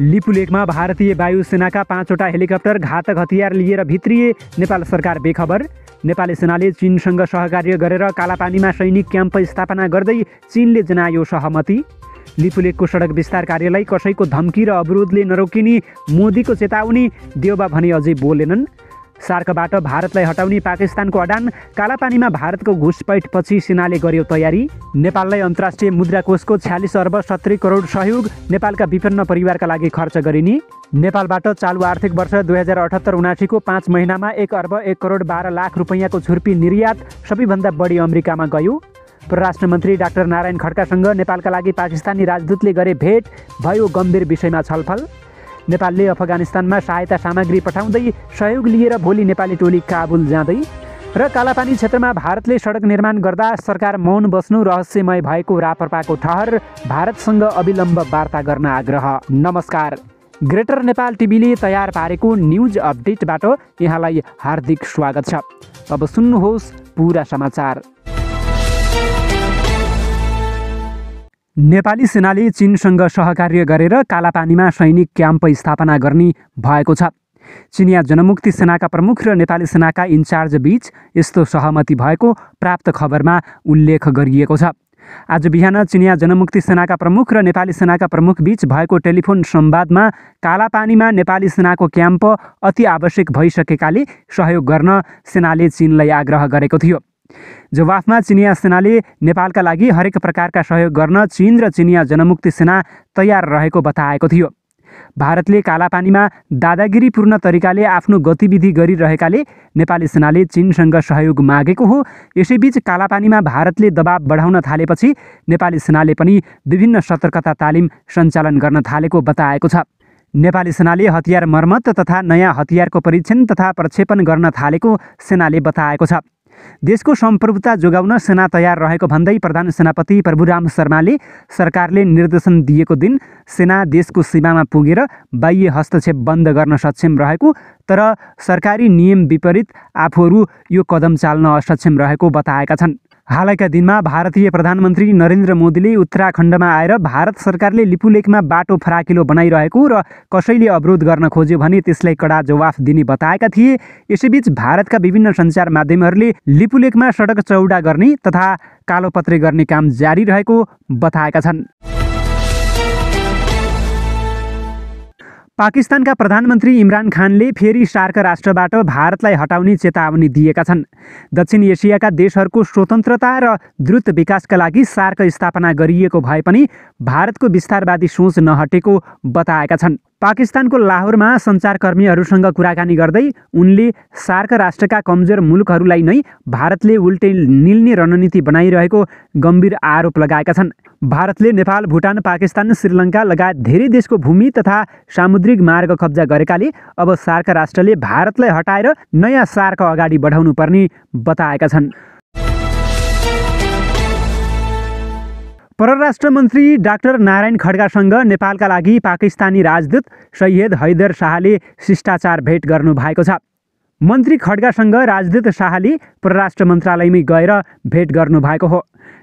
लिपुलेकमा भारतीय वायुसेनाका पाँचवटा हेलिकप्टर घातक हतियार लिएर भित्रिए नेपाल सरकार बेखबर। नेपाली सेनाले चिनसँग सहकार्य गरेर कालापानीमा सैनिक क्याम्प स्थापना गर्दै चिनले जनायो सहमति। लिपुलेकको सडक विस्तार कार्यलाई कसैको धम्की र अवरोधले नरोकिने मोदीको चेतावनी देउबा भने अझै बोलेनन्। सार्कबाट भारतलाई हटाउने पाकिस्तानको अडान कालापानीमा भारतको घुसपैठपछि सेनाले गर्यो तयारी। नेपाललाई अन्तर्राष्ट्रिय मुद्रा कोषको छ्यालिस अर्ब सत्तरी करोड सहयोग नेपालका विपन्न परिवारका लागि खर्च गरिने। नेपालबाट चालु आर्थिक वर्ष दुई हजार अठहत्तर उनासीको पाँच महिनामा एक अर्ब एक करोड बाह्र लाख रुपियाँको छुर्पी निर्यात सबैभन्दा बढी अमेरिकामा गयो। परराष्ट्र मन्त्री डाक्टर नारायण खड्कासँग नेपालका लागि पाकिस्तानी राजदूतले गरे भेट भयो गम्भीर विषयमा छलफल। नेपालले अफगानिस्तानमा सहायता सामग्री पठाउँदै सहयोग लिएर भोलि नेपाली टोली काबुल जाँदै र कालापानी क्षेत्रमा भारतले सडक निर्माण गर्दा सरकार मौन बस्नु रहस्यमय भएको रापरपाको ठहर भारतसँग अविलम्ब वार्ता गर्न आग्रह। नमस्कार। ग्रेटर नेपाल टिभीले तयार पारेको न्युज अपडेटबाट यहाँलाई हार्दिक स्वागत छ। अब सुन्नुहोस् पुरा समाचार। नेपाली सेनाले चिनसँग सहकार्य गरेर कालापानीमा सैनिक क्याम्प स्थापना गर्ने भएको छ। चिनिया जनमुक्ति सेनाका प्रमुख र नेपाली सेनाका इन्चार्ज बिच यस्तो सहमति भएको प्राप्त खबरमा उल्लेख गरिएको छ। आज बिहान चिनिया जनमुक्ति सेनाका प्रमुख र नेपाली सेनाका प्रमुख बीच भएको टेलिफोन संवादमा कालापानीमा नेपाली सेनाको क्याम्प अति आवश्यक भइसकेकाले सहयोग गर्न सेनाले चिनलाई आग्रह गरेको थियो। जवाफमा चिनिया सेनाले नेपालका लागि हरेक प्रकारका सहयोग गर्न चिन र चिनिया जनमुक्ति सेना तयार रहेको बताएको थियो। भारतले कालापानीमा दादागिरीपूर्ण तरिकाले आफ्नो गतिविधि गरिरहेकाले नेपाली सेनाले चिनसँग सहयोग मागेको हो। यसैबीच कालापानीमा भारतले दबाब बढाउन थालेपछि नेपाली सेनाले पनि विभिन्न सतर्कता तालिम सञ्चालन गर्न थालेको बताएको छ। नेपाली सेनाले हतियार मर्मत तथा नयाँ हतियारको परीक्षण तथा प्रक्षेपण गर्न थालेको सेनाले बताएको छ। देशको सम्प्रभुता जोगाउन सेना तयार रहेको भन्दै प्रधान सेनापति प्रभुराम शर्माले सरकारले निर्देशन दिएको दिन सेना देशको सीमामा पुगेर बाह्य हस्तक्षेप बन्द गर्न सक्षम रहेको तर सरकारी नियम विपरीत आफूहरू यो कदम चाल्न असक्षम रहेको बताएका छन्। हालैका दिनमा भारतीय प्रधानमन्त्री नरेन्द्र मोदीले उत्तराखण्डमा आएर भारत सरकारले लिपुलेकमा बाटो फराकिलो बनाइरहेको र कसैले अवरोध गर्न खोज्यो भने त्यसलाई कडा जवाफ दिने बताएका थिए। यसैबीच भारतका विभिन्न सञ्चार माध्यमहरूले लिपुलेकमा सडक चौडा गर्ने तथा कालोपत्रे गर्ने काम जारी रहेको बताएका छन्। पाकिस्तानका प्रधानमन्त्री इमरान खानले फेरि सार्क राष्ट्रबाट भारतलाई हटाउने चेतावनी दिएका छन्। दक्षिण एसियाका देशहरूको स्वतन्त्रता र द्रुत विकासका लागि सार्क स्थापना गरिएको भए पनि भारतको विस्तारवादी सोच नहटेको बताएका छन्। पाकिस्तानको लाहोरमा सञ्चारकर्मीहरूसँग कुराकानी गर्दै उनले सार्क राष्ट्रका कमजोर मुलुकहरूलाई नै भारतले उल्टै निल्ने रणनीति बनाइरहेको गम्भीर आरोप लगाएका छन्। भारतले नेपाल भुटान पाकिस्तान श्रीलङ्का लगायत धेरै देशको भूमि तथा सामुद्रिक मार्ग कब्जा गरेकाले अब सार्क राष्ट्रले भारतलाई हटाएर नयाँ सार्क अगाडि बढाउनु पर्ने बताएका छन्। परराष्ट्र मन्त्री डाक्टर नारायण खड्गासँग नेपालका लागि पाकिस्तानी राजदूत सैयद हैदर शाहले शिष्टाचार भेट गर्नु भएको छ। मन्त्री खड्गासँग राजदूत शाहले परराष्ट्र मन्त्रालयमै गएर भेट गर्नुभएको हो।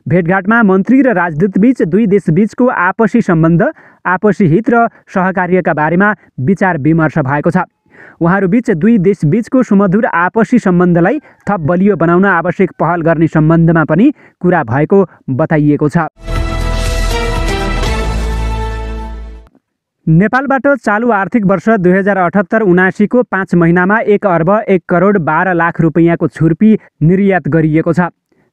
भेटघाटमा मन्त्री र राजदूतबीच दुई देशबीचको आपसी सम्बन्ध आपसी हित र सहकार्यका बारेमा विचार विमर्श भएको छ। उहाँहरूबीच दुई देशबीचको सुमधुर आपसी सम्बन्धलाई थप बलियो बनाउन आवश्यक पहल गर्ने सम्बन्धमा पनि कुरा भएको बताइएको छ। नेपालबाट चालु आर्थिक वर्ष दुई हजार अठहत्तर उनासीको पाँच महिनामा एक अर्ब एक करोड बाह्र लाख रुपियाँको छुर्पी निर्यात गरिएको छ।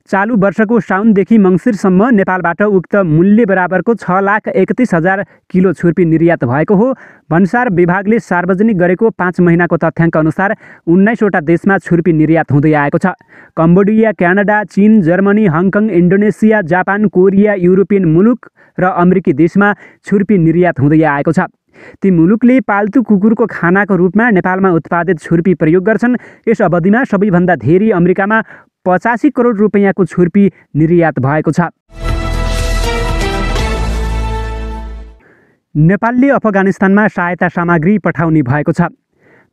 चालु वर्षको साउनदेखि मङ्सिरसम्म नेपालबाट उक्त मूल्य बराबरको छ लाख एकतिस हजार किलो छुर्पी निर्यात भएको हो। भन्सार विभागले सार्वजनिक गरेको पाँच महिनाको तथ्याङ्क अनुसार उन्नाइसवटा देशमा छुर्पी निर्यात हुँदै आएको छ। कम्बोडिया क्यानाडा चिन Germany Hong Kong Indonesia Japan Korea European मुलुक र अमेरिकी देशमा छुर्पी निर्यात हुँदै आएको छ। ती मुलुकले पाल्तु कुकुरको खानाको रूपमा नेपालमा उत्पादित छुर्पी प्रयोग गर्छन्। यस अवधिमा सबैभन्दा धेरै अमेरिकामा पचासी करोड रुपियाँको छुर्पी निर्यात भएको छ। नेपालले अफगानिस्तानमा सहायता सामग्री पठाउने भएको छ।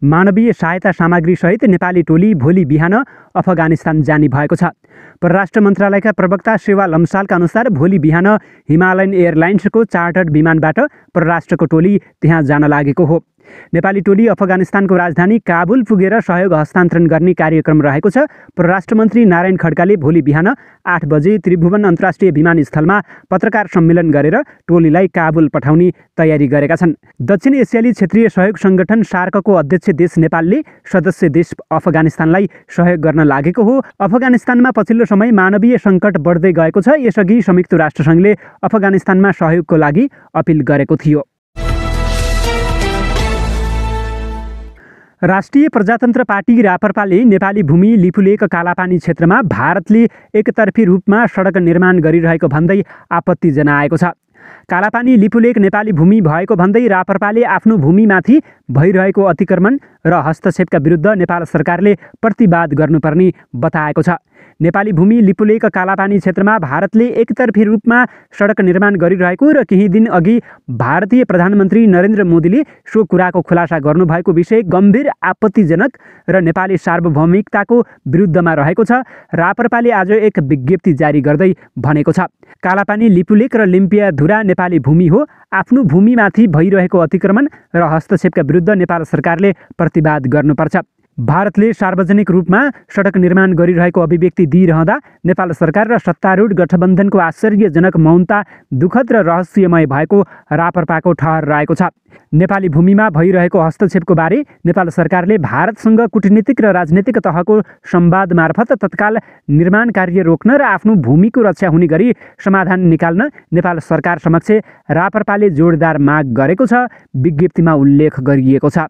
मानवीय सहायता सामग्रीसहित नेपाली टोली भोलि बिहान अफगानिस्तान जाने भएको छ। परराष्ट्र मन्त्रालयका प्रवक्ता सेवा लम्सालका अनुसार भोलि बिहान हिमालयन एयरलाइन्सको चार्टर्ड विमानबाट परराष्ट्रको टोली त्यहाँ जान लागेको हो। नेपाली टोली अफगानिस्तानको राजधानी काबुल पुगेर सहयोग हस्तान्तरण गर्ने कार्यक्रम रहेको छ। परराष्ट्र मन्त्री नारायण खड्काले भोलि बिहान आठ बजे त्रिभुवन अन्तर्राष्ट्रिय विमानस्थलमा पत्रकार सम्मेलन गरेर टोलीलाई काबुल पठाउने तयारी गरेका छन्। दक्षिण एसियाली क्षेत्रीय सहयोग सङ्गठन सार्कको अध्यक्ष देश नेपालले सदस्य देश अफगानिस्तानलाई सहयोग गर्न लागेको हो। अफगानिस्तानमा पछिल्लो समय मानवीय सङ्कट बढ्दै गएको छ। यसअघि संयुक्त राष्ट्रसङ्घले अफगानिस्तानमा सहयोगको लागि अपिल गरेको थियो। राष्ट्रिय प्रजातन्त्र पार्टी रापरपाले नेपाली भूमि लिपुलेक कालापानी क्षेत्रमा भारतले एकतर्फी रूपमा सडक निर्माण गरिरहेको भन्दै आपत्ति जनाएको छ। कालापानी लिपुलेक नेपाली भूमि भएको भन्दै रापरपाले आफ्नो भूमिमाथि भइरहेको अतिक्रमण र हस्तक्षेपका विरुद्ध नेपाल सरकारले प्रतिवाद गर्नुपर्ने बताएको छ। नेपाली भूमि लिपुलेक कालापानी क्षेत्रमा भारतले एकतर्फी रूपमा सडक निर्माण गरिरहेको र केही दिन अघि भारतीय प्रधानमन्त्री नरेन्द्र मोदीले सो कुराको खुलासा गर्नुभएको विषय गम्भीर आपत्तिजनक र नेपाली सार्वभौमिकताको विरुद्धमा रहेको छ। रापरपाले आज एक विज्ञप्ति जारी गर्दै भनेको छ कालापानी लिपुलेक र लिम्पियाधुरा नेपाली भूमि हो। आफ्नो भूमिमाथि भइरहेको अतिक्रमण र हस्तक्षेपका विरुद्ध नेपाल सरकारले प्रतिवाद गर्नुपर्छ। भारतले सार्वजनिक रूपमा सडक निर्माण गरिरहेको अभिव्यक्ति दिइरहँदा नेपाल सरकार र सत्तारूढ गठबन्धनको आश्चर्यजनक मौनता दुःखद र रहस्यमय भएको रापरपाको ठहर रहेको छ। नेपाली भूमिमा भइरहेको हस्तक्षेपको बारे नेपाल सरकारले भारतसँग कुटनीतिक र राजनीतिक तहको संवाद मार्फत तत्काल निर्माण कार्य रोक्न र आफ्नो भूमिको रक्षा हुने गरी समाधान निकाल्न नेपाल सरकार समक्ष रापरपाले जोडदार माग गरेको छ विज्ञप्तिमा उल्लेख गरिएको छ।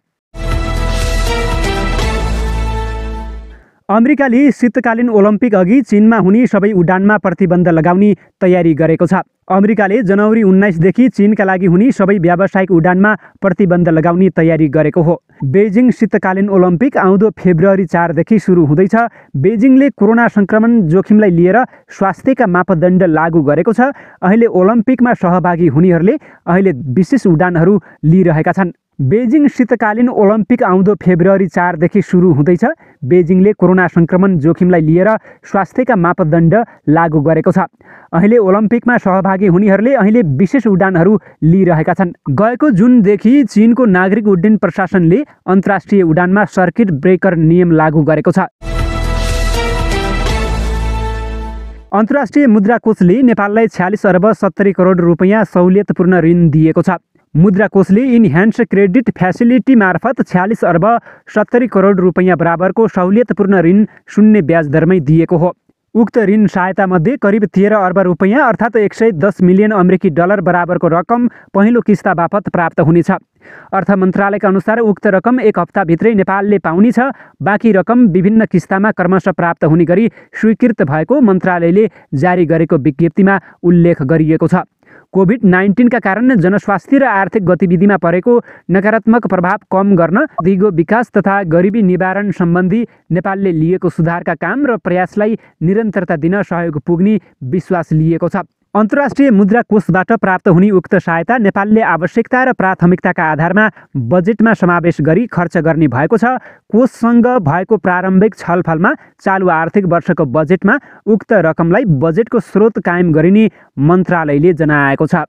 अमेरिकाले शीतकालीन ओलम्पिक अघि चिनमा हुने सबै उडानमा प्रतिबन्ध लगाउने तयारी गरेको छ। अमेरिकाले जनवरी उन्नाइसदेखि चिनका लागि हुने सबै व्यावसायिक उडानमा प्रतिबन्ध लगाउने तयारी गरेको हो। बेजिङ शीतकालीन ओलम्पिक आउँदो फेब्रुअरी चारदेखि सुरु हुँदैछ। बेजिङले कोरोना सङ्क्रमण जोखिमलाई लिएर स्वास्थ्यका मापदण्ड लागू गरेको छ। अहिले ओलम्पिकमा सहभागी हुनेहरूले अहिले विशेष उडानहरू लिइरहेका छन्। बेजिङ शीतकालीन ओलम्पिक आउँदो फेब्रुअरी चारदेखि सुरु हुँदैछ। बेजिङले कोरोना सङ्क्रमण जोखिमलाई लिएर स्वास्थ्यका मापदण्ड लागू गरेको छ। अहिले ओलम्पिकमा सहभागी हुनेहरूले अहिले विशेष उडानहरू लिइरहेका छन्। गएको जुनदेखि चिनको नागरिक उड्डयन प्रशासनले अन्तर्राष्ट्रिय उडानमा सर्किट ब्रेकर नियम लागू गरेको छ। अन्तर्राष्ट्रिय मुद्रा कोषले नेपाललाई छ्यालिस अर्ब सत्तरी करोड रुपियाँ सहुलियतपूर्ण ऋण दिएको छ। मुद्रा कोषले इन्ह्यान्स क्रेडिट फ्यासिलिटी मार्फत छ्यालिस अर्ब सत्तरी करोड रुपियाँ बराबरको सहुलियतपूर्ण ऋण शून्य ब्याज दरमै दिएको हो। उक्त ऋण सहायतामध्ये करिब तेह्र अर्ब रुपियाँ अर्थात् एक सय दस मिलियन अमेरिकी डलर बराबरको रकम पहिलो किस्ता बापत प्राप्त हुनेछ। अर्थ मन्त्रालयका अनुसार उक्त रकम एक हप्ताभित्रै नेपालले पाउनेछ बाँकी रकम विभिन्न किस्तामा क्रमशः प्राप्त हुने गरी स्वीकृत भएको मन्त्रालयले जारी गरेको विज्ञप्तिमा उल्लेख गरिएको छ। कोभिड नाइन्टिनका कारण जनस्वास्थ्य र आर्थिक गतिविधिमा परेको नकारात्मक प्रभाव कम गर्न दिगो विकास तथा गरिबी निवारण सम्बन्धी नेपालले लिएको सुधारका काम र प्रयासलाई निरन्तरता दिन सहयोग पुग्ने विश्वास लिएको छ। अन्तर्राष्ट्रिय मुद्रा कोषबाट प्राप्त हुने उक्त सहायता नेपालले आवश्यकता र प्राथमिकताका आधारमा बजेटमा समावेश गरी खर्च गर्ने भएको छ। कोषसँग भएको प्रारम्भिक छलफलमा चालु आर्थिक वर्षको बजेटमा उक्त रकमलाई बजेटको स्रोत कायम गरिने मन्त्रालयले जनाएको छ।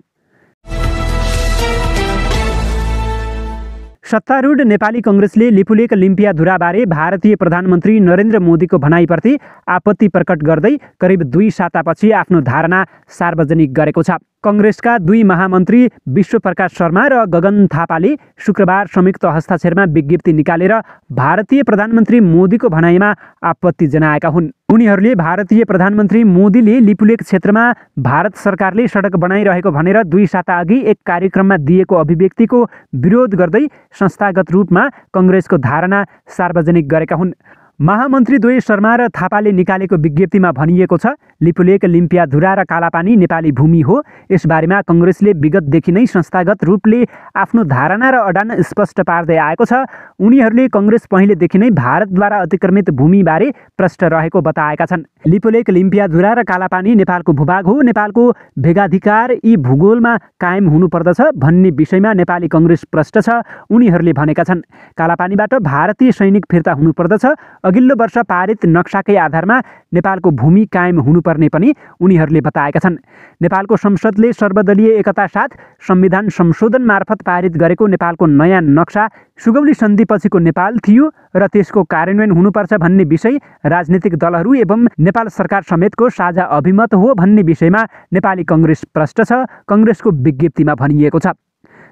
सत्तारूढ नेपाली कङ्ग्रेसले लिपुलेक लिम्पियाधुराबारे भारतीय प्रधानमन्त्री नरेन्द्र मोदीको भनाइप्रति आपत्ति प्रकट गर्दै करिब दुई सातापछि आफ्नो धारणा सार्वजनिक गरेको छ। कङ्ग्रेसका दुई महामन्त्री विश्वप्रकाश शर्मा र गगन थापाले शुक्रबार संयुक्त हस्ताक्षरमा विज्ञप्ति निकालेर भारतीय प्रधानमन्त्री मोदीको भनाइमा आपत्ति जनाएका हुन्। उनीहरूले भारतीय प्रधानमन्त्री मोदीले लिपुलेक क्षेत्रमा भारत सरकारले सडक बनाइरहेको भनेर दुई साता अघि एक कार्यक्रममा दिएको अभिव्यक्तिको विरोध गर्दै संस्थागत रूपमा कङ्ग्रेसको धारणा सार्वजनिक गरेका हुन्। महामन्त्री द्वय शर्मा र थापाले निकालेको विज्ञप्तिमा भनिएको छ लिपुलेक लिम्पियाधुरा र कालापानी नेपाली भूमि हो। यसबारेमा कङ्ग्रेसले विगतदेखि नै संस्थागत रूपले आफ्नो धारणा र अडान स्पष्ट पार्दै आएको छ। उनीहरूले कङ्ग्रेस पहिलेदेखि नै भारतद्वारा अतिक्रमित भूमिबारे प्रष्ट रहेको बताएका छन्। लिपुलेक लिम्पियाधुरा र कालापानी नेपालको भूभाग हो। नेपालको भेगाधिकार यी भूगोलमा कायम हुनुपर्दछ भन्ने विषयमा नेपाली कङ्ग्रेस प्रष्ट छ उनीहरूले भनेका छन्। कालापानीबाट भारतीय सैनिक फिर्ता हुनुपर्दछ। अघिल्लो वर्ष पारित नक्साकै आधारमा नेपालको भूमि कायम हुनुपर्ने पनि उनीहरूले बताएका छन्। नेपालको संसदले सर्वदलीय एकता साथ संविधान संशोधन मार्फत पारित गरेको नेपालको नयाँ नक्सा सुगौली सन्धिपछिको नेपाल थियो र त्यसको कार्यान्वयन हुनुपर्छ भन्ने विषय राजनीतिक दलहरू एवं नेपाल सरकार समेतको साझा अभिमत हो भन्ने विषयमा नेपाली कङ्ग्रेस प्रष्ट छ। कङ्ग्रेसको विज्ञप्तिमा भनिएको छ।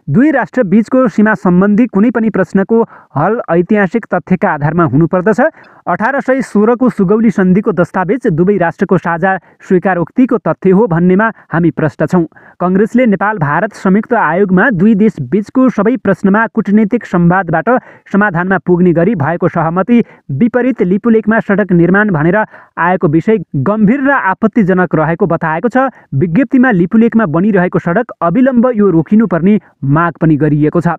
दुई राष्ट्र बीचको सीमा सम्बन्धी कुनै पनि प्रश्नको हल ऐतिहासिक तथ्यका आधारमा हुनुपर्दछ। अठार सय सोह्रको सुगौली सन्धिको दस्तावेज दुवै राष्ट्रको साझा स्वीकारोक्तिको तथ्य हो भन्नेमा हामी प्रष्ट छौँ। कङ्ग्रेसले नेपाल भारत संयुक्त आयोगमा दुई देश बीचको सबै प्रश्नमा कुटनीतिक संवादबाट समाधानमा पुग्ने गरी भएको सहमति विपरीत लिपुलेकमा सडक निर्माण भनेर आएको विषय गम्भीर र आपत्तिजनक रहेको बताएको छ। विज्ञप्तिमा लिपुलेकमा बनिरहेको सडक अविलम्ब यो रोकिनुपर्ने माग पनि गरिएको छ।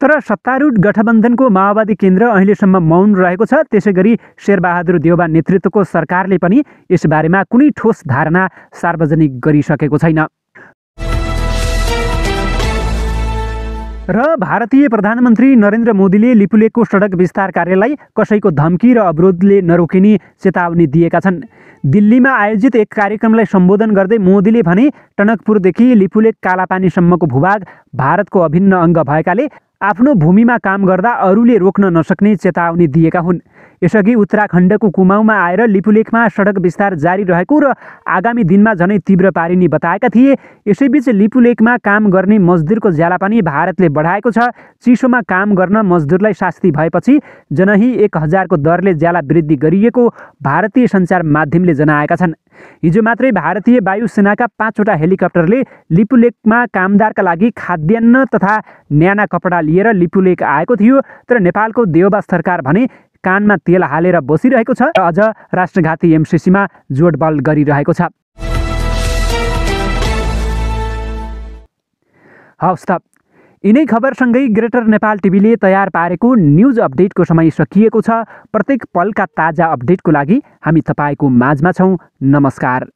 तर सत्तारूढ गठबन्धनको माओवादी केन्द्र अहिलेसम्म मौन रहेको छ त्यसै गरी शेरबहादुर देउबा नेतृत्वको सरकारले पनि यसबारेमा कुनै ठोस धारणा सार्वजनिक गरिसकेको छैन। र भारतीय प्रधानमन्त्री नरेन्द्र मोदीले लिपुलेकको सडक विस्तार कार्यलाई कसैको धम्की र अवरोधले नरोकिने चेतावनी दिएका छन्। दिल्लीमा आयोजित एक कार्यक्रमलाई सम्बोधन गर्दै मोदीले भने टनकपुरदेखि लिपुलेक कालापानीसम्मको भूभाग भारतको अभिन्न अङ्ग भएकाले आफ्नो भूमिमा काम गर्दा अरूले रोक्न नसक्ने चेतावनी दिएका हुन्। यसअघि उत्तराखण्डको कुमाउँमा आएर लिपुलेखमा सडक विस्तार जारी रहेको र आगामी दिनमा झनै तीव्र पारिने बताएका थिए यसैबीच लिपुलेखमा काम गर्ने मजदुरको ज्याला पनि भारतले बढाएको छ। चिसोमा काम गर्न मजदुरलाई शास्ति भएपछि जनही एक हजारको दरले ज्याला वृद्धि गरिएको भारतीय सञ्चार माध्यमले जनाएका छन्। हिजो मात्रै भारतीय वायुसेनाका पाँचवटा हेलिकप्टरले लिपुलेकमा कामदारका लागि खाद्यान्न तथा न्याना कपडा लिएर लिपुलेक आएको थियो तर नेपालको देवबा सरकार भने कानमा तेल हालेर बसिरहेको छ र अझ राष्ट्रघाती एमसिसीमा जोडबल गरिरहेको छ। हवस् त। यिनै खबरसँगै ग्रेटर नेपाल टिभीले तयार पारेको न्युज अपडेटको समय सकिएको छ। प्रत्येक पलका ताजा अपडेटको लागि हामी तपाईँको माझमा छौँ। नमस्कार।